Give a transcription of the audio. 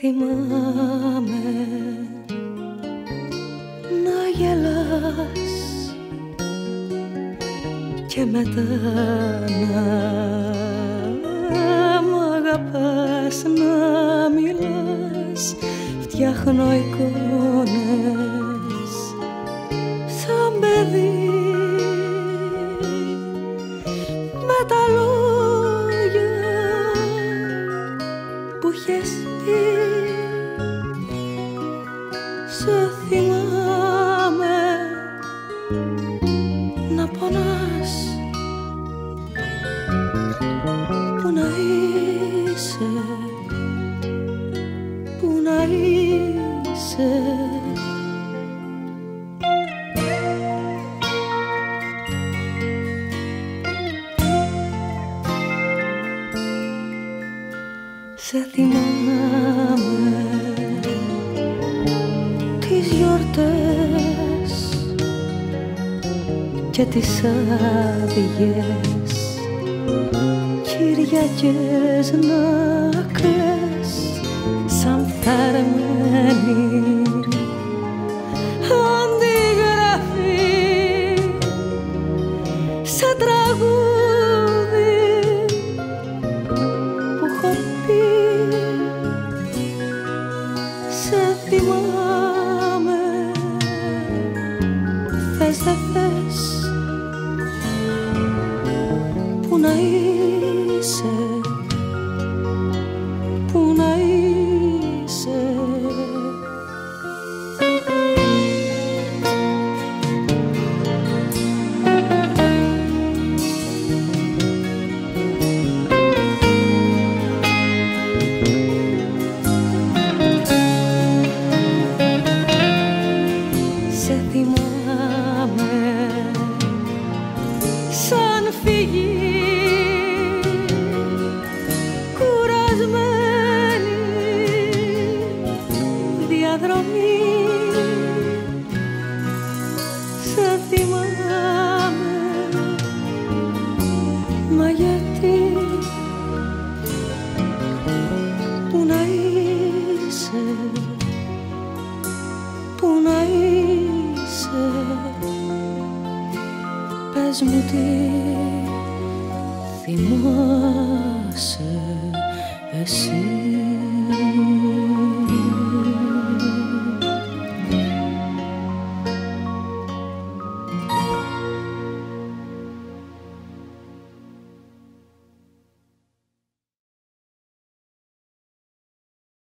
Σε θυμάμαι να γελάς και μετά να μ' αγαπάς να μιλάς. Φτιάχνω εικόνες σε θυμάμαι να πονάς που να είσαι που να είσαι. Σε θυμάμαι και τις άδειες. Κυριακές να κλαις σαν θαρμένη αντιγραφή σαν τραγούδι που έχω πει. Σε θυμάμαι θες δεν θες θυμάμαι. Σαν φυγή κουρασμένη διαδρομή Πες μου τι θυμάσαι εσύ